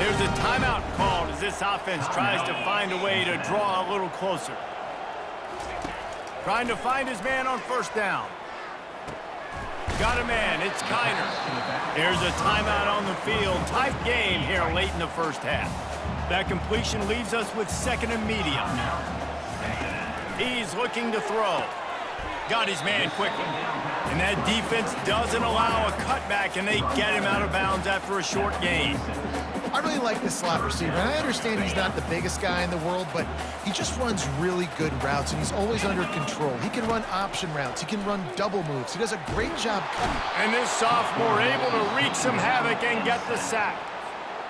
There's a timeout called as this offense tries to find a way to draw a little closer. Trying to find his man on first down. Got a man. It's Kiner. There's a timeout on the field. Tight game here late in the first half. That completion leaves us with second and medium. He's looking to throw. Got his man quickly. And that defense doesn't allow a cutback, and they get him out of bounds after a short gain. I really like this slot receiver, and I understand he's not the biggest guy in the world, but he just runs really good routes, and he's always under control. He can run option routes. He can run double moves. He does a great job cutting. And this sophomore able to wreak some havoc and get the sack.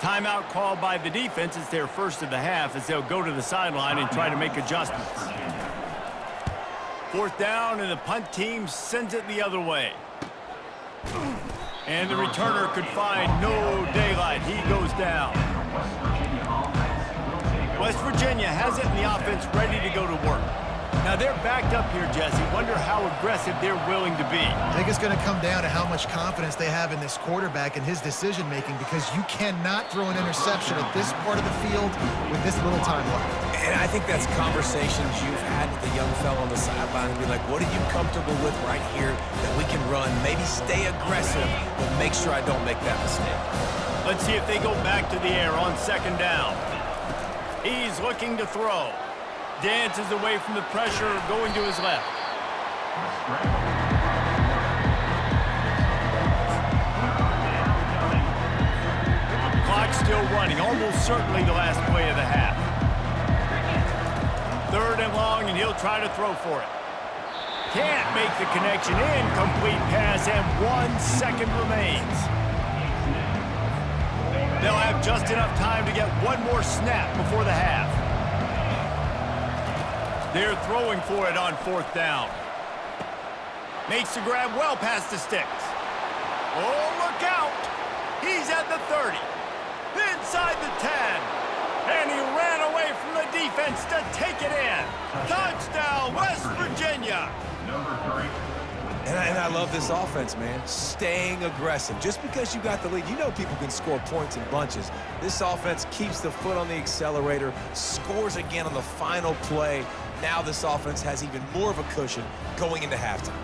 Timeout called by the defense. It's their first of the half as they'll go to the sideline and try to make adjustments. Fourth down, and the punt team sends it the other way. And the returner could find no daylight. He goes down. West Virginia has it in the offense ready to go to work. Now they're backed up here, Jesse. Wonder how aggressive they're willing to be. I think it's going to come down to how much confidence they have in this quarterback and his decision-making because you cannot throw an interception at this part of the field with this little time left. And I think that's conversations you've had with the young fellow on the sideline and be like, what are you comfortable with right here that we can run? Maybe stay aggressive, but make sure I don't make that mistake. Let's see if they go back to the air on second down. He's looking to throw. Dances away from the pressure, going to his left. Clock still running, almost certainly the last play of the half. Third and long, and he'll try to throw for it. Make the connection. Incomplete pass, and one second remains. They'll have just enough time to get one more snap before the half. They're throwing for it on fourth down. Makes the grab well past the sticks. Oh, look out! He's at the 30. Inside the 10. And he ran away from the defense to take it in. Touchdown. And I, and I love this offense, man. Staying aggressive. Just because you got the lead, you know people can score points in bunches. This offense keeps the foot on the accelerator, scores again on the final play. Now this offense has even more of a cushion going into halftime.